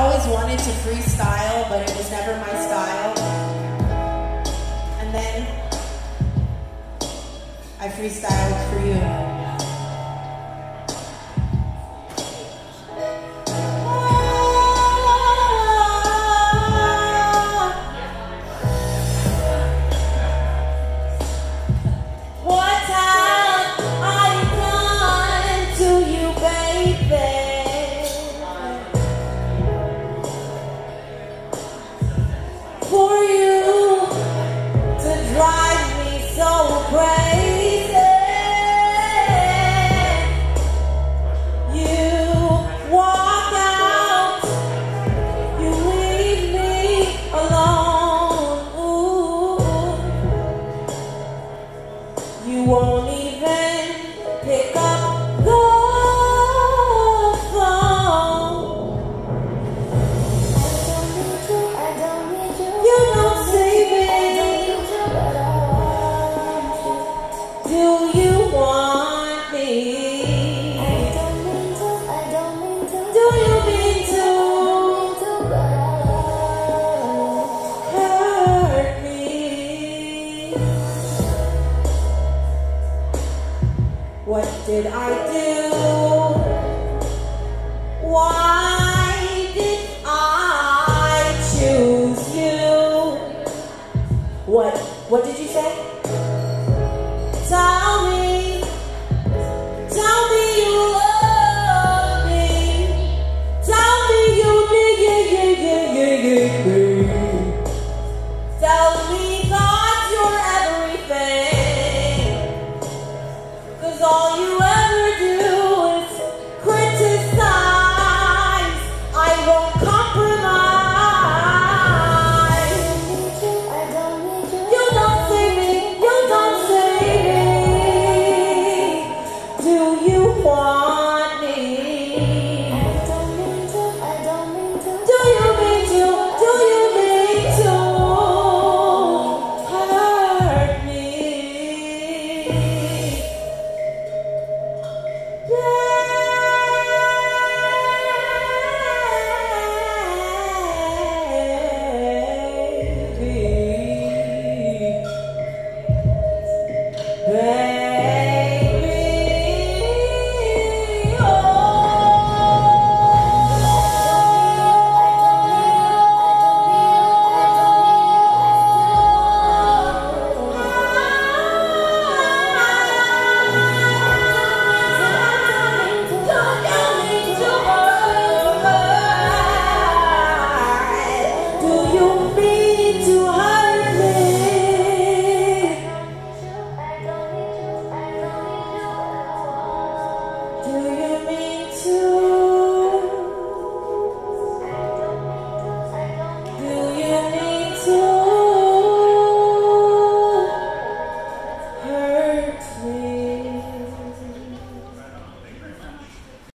always wanted to freestyle, but it was never my style. And then I freestyled for you. You won't even What did I do? Why did I choose you? What? What did you say?